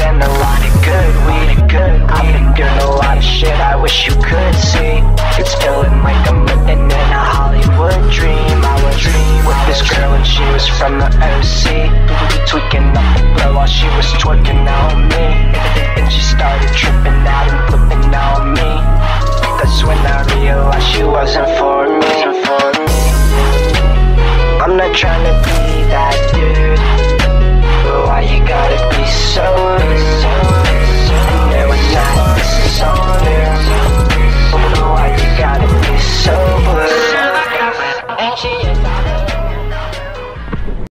and a lot of good weed. Good, I'm been a lot of shit I wish you could see. It's feeling like I'm living in a Hollywood dream. I was dream with this girl and she was from the OC. Tweaking up the blow while she was twerking on me. And she started tripping out and flipping on me. That's when I realized she wasn't for me. I'm not trying to be that